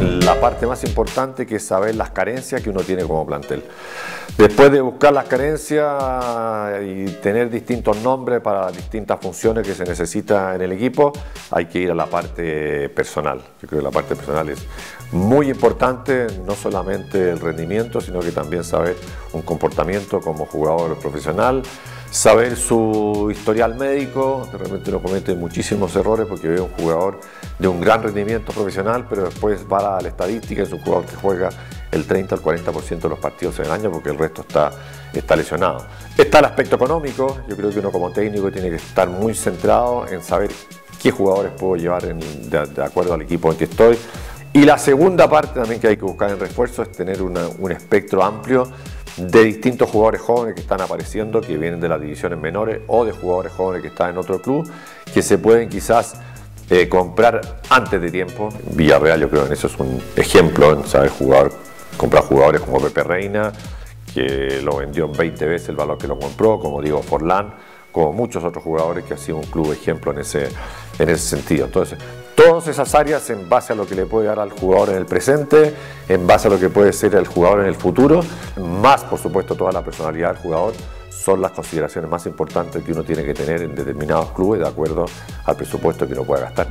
la parte más importante que es saber las carencias que uno tiene como plantel. Después de buscar las carencias y tener distintos nombres para las distintas funciones que se necesita en el equipo, hay que ir a la parte personal. Yo creo que la parte personal es muy importante, no solamente el rendimiento, sino que también saber un comportamiento como jugador profesional, saber su historial médico, de repente uno comete muchísimos errores porque ve un jugador de un gran rendimiento profesional, pero después va a la estadística, es un jugador que juega el 30 al 40% de los partidos en el año porque el resto está, está lesionado. Está el aspecto económico, yo creo que uno como técnico tiene que estar muy centrado en saber qué jugadores puedo llevar de, acuerdo al equipo en que estoy. Y la segunda parte también que hay que buscar en refuerzo es tener un espectro amplio de distintos jugadores jóvenes que están apareciendo, que vienen de las divisiones menores o de jugadores jóvenes que están en otro club, que se pueden quizás eh, comprar antes de tiempo. Villarreal yo creo en eso es un ejemplo, en saber jugar, comprar jugadores como Pepe Reina, que lo vendió en 20 veces el valor que lo compró, como digo Forlán, como muchos otros jugadores que ha sido un club ejemplo en ese, en ese sentido. Entonces, todas esas áreas en base a lo que le puede dar al jugador en el presente, en base a lo que puede ser el jugador en el futuro, más por supuesto toda la personalidad del jugador, son las consideraciones más importantes que uno tiene que tener en determinados clubes de acuerdo al presupuesto que uno pueda gastar.